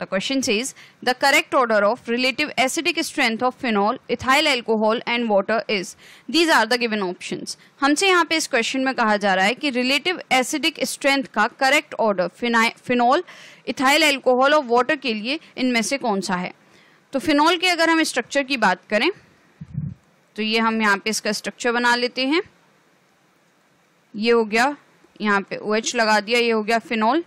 The question says the correct order of relative acidic strength of phenol, ethyl alcohol and water is. These are the given options. हमसे यहाँ पे इस question में कहा जा रहा है कि रिलेटिव एसिडिक स्ट्रेंथ का correct order phenol ethyl alcohol और वाटर के लिए इनमें से कौन सा है तो फिनॉल के अगर हम स्ट्रक्चर की बात करें तो ये हम यहाँ पे इसका स्ट्रक्चर बना लेते हैं ये हो गया यहाँ पे ओ OH लगा दिया ये हो गया फिनॉल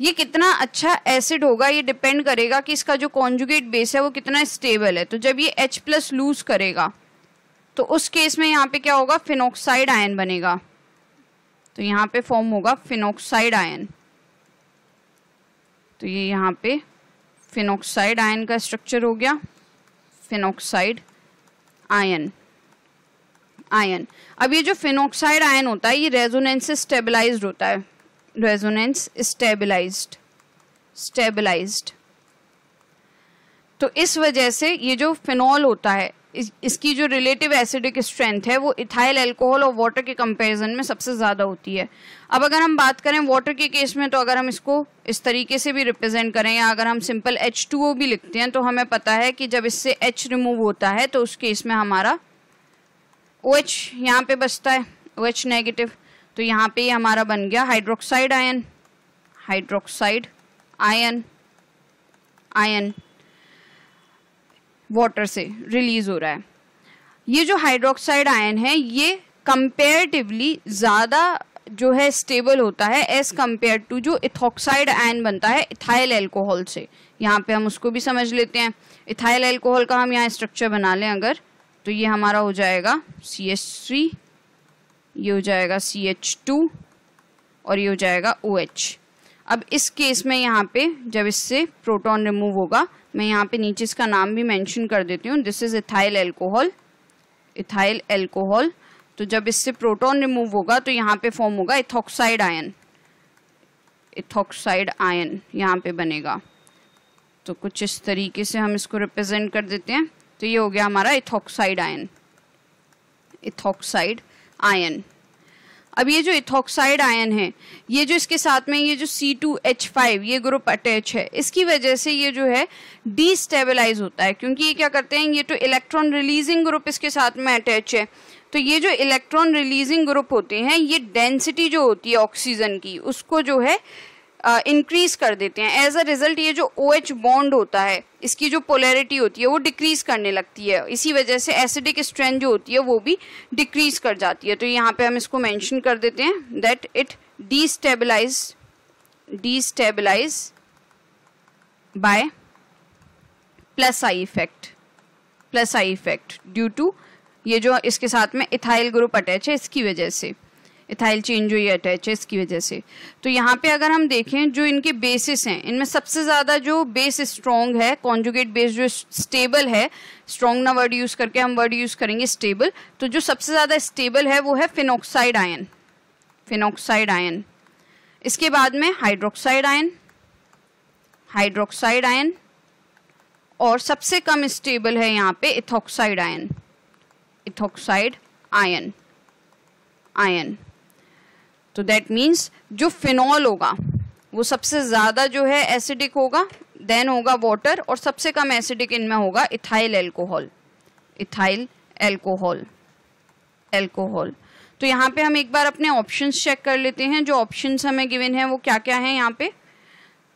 ये कितना अच्छा एसिड होगा, ये डिपेंड करेगा कि इसका जो कॉन्जुगेट बेस है वो कितना स्टेबल है। तो जब ये H प्लस लूज करेगा तो उस केस में यहाँ पे क्या होगा? फिनोक्साइड आयन बनेगा। तो यहाँ पे फॉर्म होगा फिनोक्साइड आयन तो ये यहाँ पे फिनोक्साइड आयन का स्ट्रक्चर हो गया। फिनोक्साइड आयन आयन अब ये जो फिनोक्साइड आयन होता है, ये रेजोनेंस से स्टेबलाइज्ड होता है। रेजोनेंस स्टेबलाइज्ड स्टेबलाइज्ड तो इस वजह से ये जो फिनॉल होता है इस, इसकी जो रिलेटिव एसिडिक स्ट्रेंथ है वो इथाइल अल्कोहल और वाटर के कंपैरिजन में सबसे ज़्यादा होती है। अब अगर हम बात करें वाटर के केस में तो अगर हम इसको इस तरीके से भी रिप्रेजेंट करें या अगर हम सिंपल एच टू ओ भी लिखते हैं तो हमें पता है कि जब इससे एच रिमूव होता है तो उस केस में हमारा ओ एच यहाँ पे बचता है ओ एच नेगेटिव तो यहाँ पे हमारा बन गया hydroxide ion hydroxide ion ion water से रिलीज़ हो रहा है। ये जो हाइड्रोक्साइड आयन है, ये कंपेरेटिवली ज़्यादा जो है स्टेबल होता है एज कंपेयर टू जो इथॉक्साइड आयन बनता है इथाइल एल्कोहल से। यहाँ पे हम उसको भी समझ लेते हैं। इथाइल एल्कोहल का हम यहाँ स्ट्रक्चर बना लें अगर तो ये हमारा हो जाएगा सी एस थ्री ये हो जाएगा सी एच टू और ये हो जाएगा ओ एच अब इस केस में यहाँ पे जब इससे प्रोटॉन रिमूव होगा, मैं यहाँ पे नीचे इसका नाम भी मेंशन कर देती हूँ। This is ethyl alcohol ethyl alcohol तो जब इससे प्रोटॉन रिमूव होगा तो यहाँ पे फॉर्म होगा इथॉक्साइड आयन इथॉक्साइड आयन यहाँ पे बनेगा। तो कुछ इस तरीके से हम इसको रिप्रेजेंट कर देते हैं। तो ये हो गया हमारा इथॉक्साइड आयन इथॉक्साइड आयन अब ये जो इथोक्साइड आयन है, ये जो इसके साथ में ये जो C2H5 ये ग्रुप अटैच है, इसकी वजह से ये जो है डिस्टेबलाइज होता है, क्योंकि ये क्या करते हैं, ये तो इलेक्ट्रॉन रिलीजिंग ग्रुप इसके साथ में अटैच है। तो ये जो इलेक्ट्रॉन रिलीजिंग ग्रुप होते हैं, ये डेंसिटी जो होती है ऑक्सीजन की, उसको जो है इंक्रीज कर देते हैं। एज अ रिज़ल्ट ये जो ओ OH बॉन्ड होता है, इसकी जो पोलैरिटी होती है, वो डिक्रीज करने लगती है। इसी वजह से एसिडिक स्ट्रेंथ जो होती है, वो भी डिक्रीज कर जाती है। तो यहाँ पे हम इसको मेंशन कर देते हैं that it destabilise destabilise by plus I effect plus I effect due to ये जो इसके साथ में इथाइल ग्रुप अटैच है, इसकी वजह से। इथाइल चेंज हुई अटैच है इसकी वजह से। तो यहाँ पे अगर हम देखें, जो इनके बेसिस हैं, इनमें सबसे ज़्यादा जो बेस स्ट्रॉन्ग है कॉन्जुगेट बेस जो स्टेबल है स्ट्रॉन्ग ना वर्ड यूज़ करके हम वर्ड यूज़ करेंगे स्टेबल तो जो सबसे ज़्यादा स्टेबल है वो है फिनोक्साइड आयन फिनोक्साइड आयन इसके बाद में हाइड्रोक्साइड आयन हाइड्रोक्साइड आयन और सबसे कम स्टेबल है यहाँ पे ethoxide ion ethoxide ion ion तो दैट मीन्स जो फिनॉल होगा, वो सबसे ज़्यादा जो है एसिडिक होगा देन होगा वाटर और सबसे कम एसिडिक इनमें होगा ethyl alcohol ethyl alcohol alcohol तो यहाँ पे हम एक बार अपने ऑप्शंस चेक कर लेते हैं, जो ऑप्शंस हमें गिवन है, वो क्या क्या है यहाँ पे?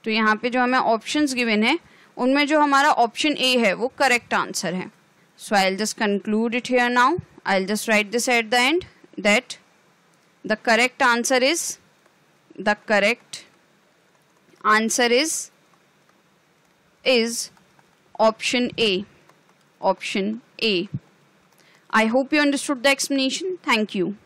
तो यहाँ पे जो हमें ऑप्शंस गिवन है, उनमें जो हमारा ऑप्शन ए है, वो करेक्ट आंसर है. So I'll just conclude it here now I'll just write this at the end that the correct answer is the correct answer is is option A. Option A. I hope you understood the explanation. Thank you